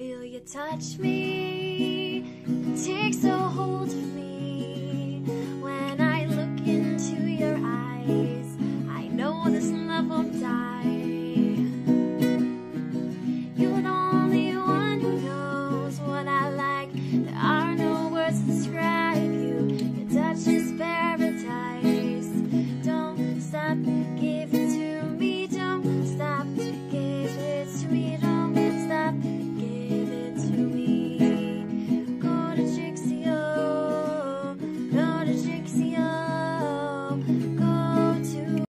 feel you touch me. It takes a hold of me. When I look into your eyes, I know this love won't die. You're the only one who knows what I like. There are no words to describe you. Your touch is paradise. Don't stop, give it to me. Don't stop, give it to me. Alexia.